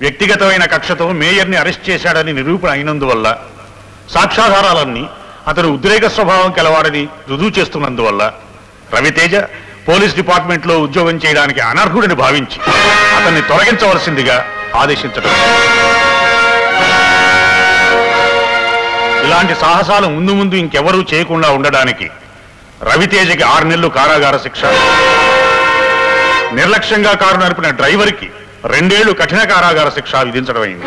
వ్యక్తిగతమైన కక్షతో మేయర్ని అరెస్ట్ చేశాడని నిరూపణ అయినందువల్ల సాక్ష్యాధారాలన్నీ అతను ఉద్రేక స్వభావం కలవాడని రుజువు చేస్తున్నందువల్ల రవితేజ పోలీస్ డిపార్ట్మెంట్లో ఉద్యోగం చేయడానికి అనర్హుడిని భావించి అతన్ని తొలగించవలసిందిగా ఆదేశించడం. ఇలాంటి సాహసాలు ముందు ముందు ఇంకెవరూ చేయకుండా ఉండడానికి రవితేజకి ఆరు నెలలు కారాగార శిక్ష. నిర్లక్ష్యంగా కారు నడిపిన డ్రైవర్కి రెండేళ్ళు కఠిన కారాగార శిక్ష విధించడమైంది.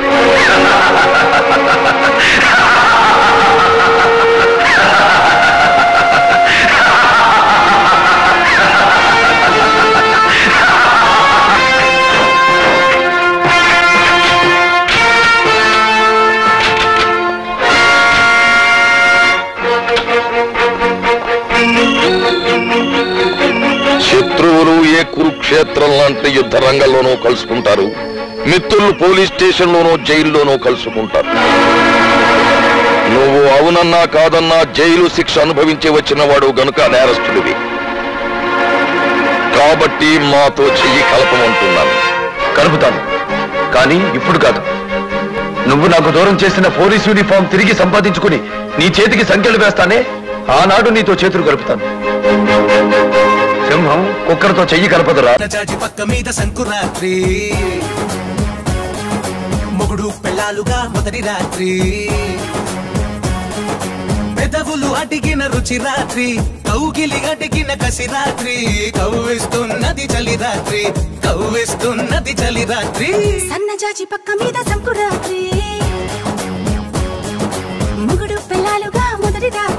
ఏ కురుక్షేత్రం లాంటి యుద్ధ రంగంలోనూ కలుసుకుంటారు. మిత్రులు పోలీస్ స్టేషన్లోనూ జైల్లోనూ కలుసుకుంటారు. నువ్వు అవునన్నా కాదన్నా జైలు శిక్ష అనుభవించి వచ్చిన వాడు గనుక నేరస్తుడివి. కాబట్టి మాతో చెయ్యి కలపమంటున్నాను కలుపుతాను. కానీ ఇప్పుడు కాదు. నువ్వు నాకు దూరం చేసిన పోలీస్ యూనిఫామ్ తిరిగి సంపాదించుకుని నీ చేతికి సంఖ్యలు వేస్తానే ఆనాడు నీతో చేతులు కలుపుతాను. సింహం కుక్కరతో చెయ్యి కలపదురా. చాచి పక్క మీద సంకురాత్రి మొగుడు పెళ్ళాలుగా మొదటి రాత్రి. పెదవులు అడిగిన రుచి రాత్రి. కౌగిలి అడిగిన కసి రాత్రి. కవ్విస్తున్నది చలి రాత్రి. కవ్విస్తున్నది చలి రాత్రి. సన్నజాజి పక్క మీద సంకురాత్రి ముగుడు పిల్లలుగా మొదటి రాత్రి.